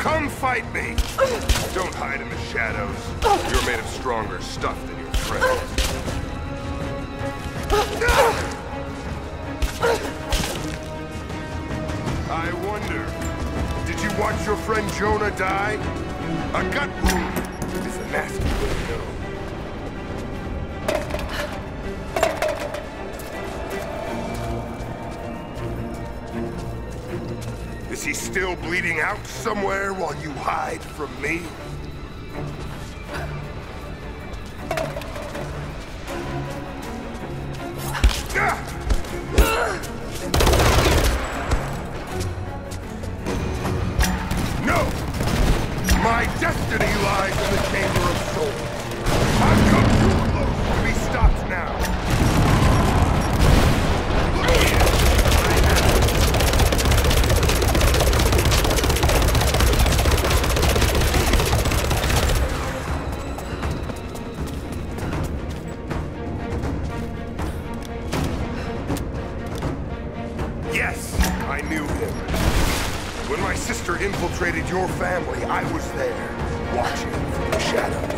Come fight me! Don't hide in the shadows. You're made of stronger stuff than your friends. I wonder, did you watch your friend Jonah die? A gut wound is a nasty way to go. Still bleeding out somewhere while you hide from me? Infiltrated your family, I was there, watching from the shadows.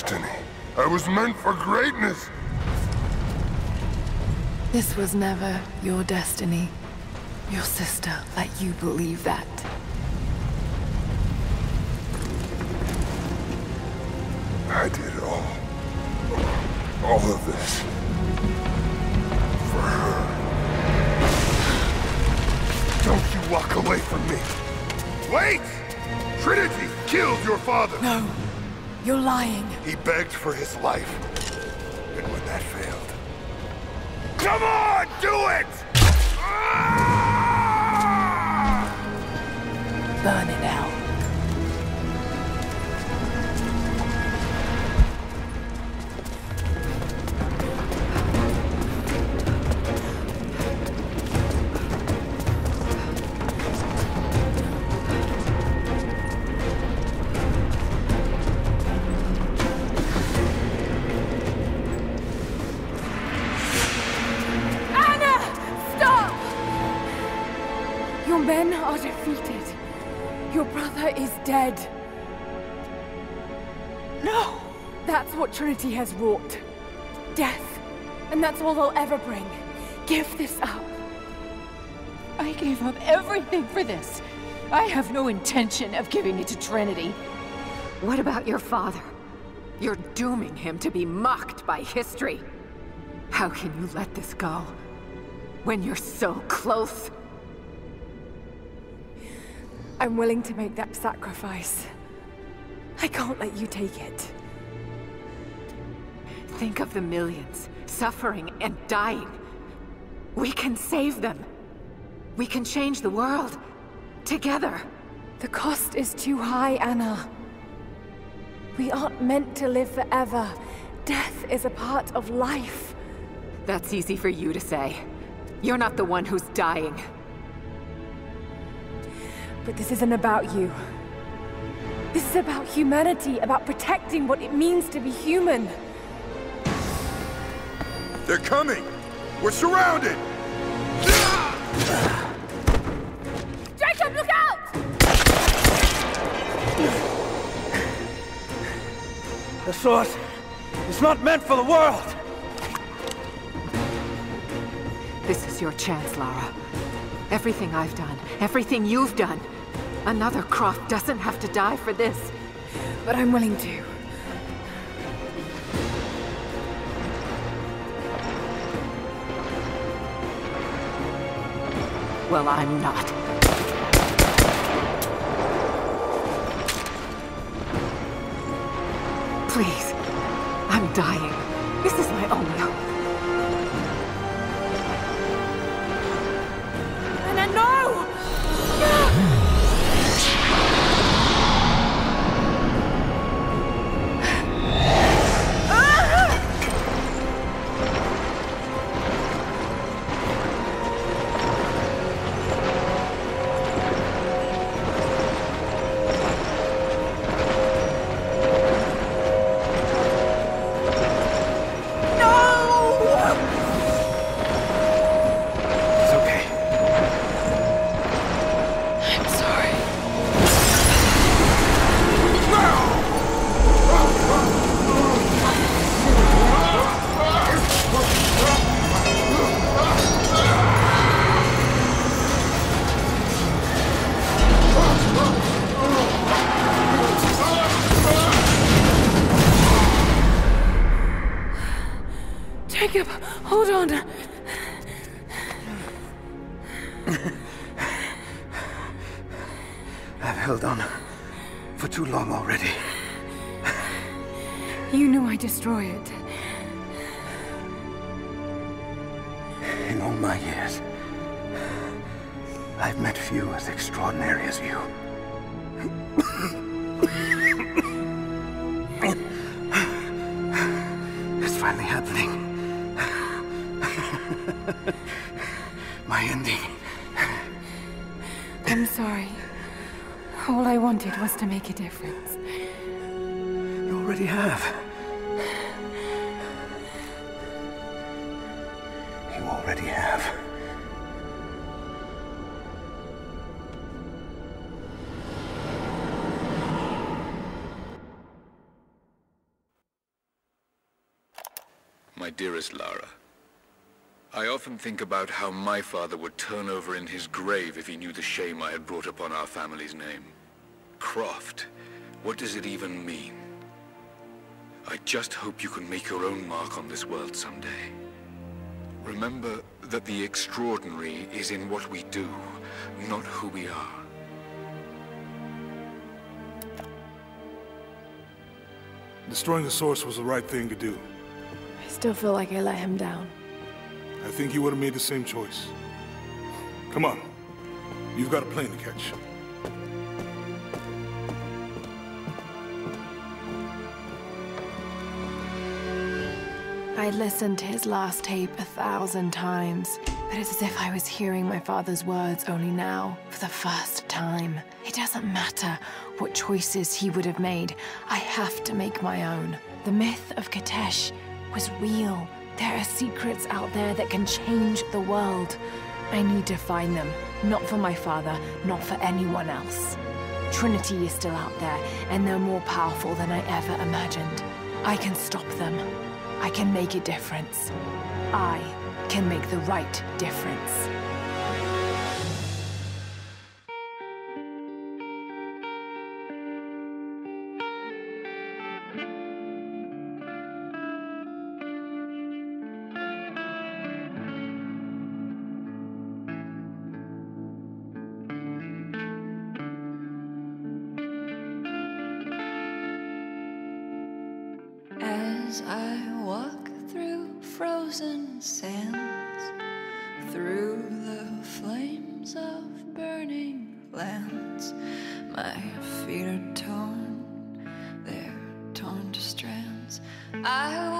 Destiny. I was meant for greatness. This was never your destiny. Your sister let you believe that. I did all. All of this. For her. Don't you walk away from me. Wait! Trinity killed your father. No, you're lying. He begged for his life. And when that failed... Come on, do it! Burn in hell. Defeated. Your brother is dead. No! That's what Trinity has wrought. Death. And that's all they'll ever bring. Give this up. I gave up everything for this. I have no intention of giving it to Trinity. What about your father? You're dooming him to be mocked by history. How can you let this go? When you're so close? I'm willing to make that sacrifice. I can't let you take it. Think of the millions suffering and dying. We can save them. We can change the world. Together. The cost is too high, Ana. We aren't meant to live forever. Death is a part of life. That's easy for you to say. You're not the one who's dying. But this isn't about you. This is about humanity, about protecting what it means to be human. They're coming! We're surrounded! Jacob, look out! The sword is not meant for the world! This is your chance, Lara. Everything I've done, everything you've done. Another Croft doesn't have to die for this. But I'm willing to. Well, I'm not. Please. I'm dying. This is my only hope. Jacob, hold on. I've held on for too long already. You knew I'd destroy it. In all my years, I've met few as extraordinary as you. It's finally happening. My ending. I'm sorry. All I wanted was to make a difference. You already have. You already have. My dearest Lara, I often think about how my father would turn over in his grave if he knew the shame I had brought upon our family's name. Croft, what does it even mean? I just hope you can make your own mark on this world someday. Remember that the extraordinary is in what we do, not who we are. Destroying the source was the right thing to do. I still feel like I let him down. I think you would have made the same choice. Come on. You've got a plane to catch. I'd listened to his last tape a thousand times, but it's as if I was hearing my father's words only now, for the first time. It doesn't matter what choices he would have made, I have to make my own. The myth of Kitezh was real. There are secrets out there that can change the world. I need to find them, not for my father, not for anyone else. Trinity is still out there, and they're more powerful than I ever imagined. I can stop them. I can make a difference. I can make the right difference. As I walk through frozen sands, through the flames of burning lands, my feet are torn, they're torn to strands. I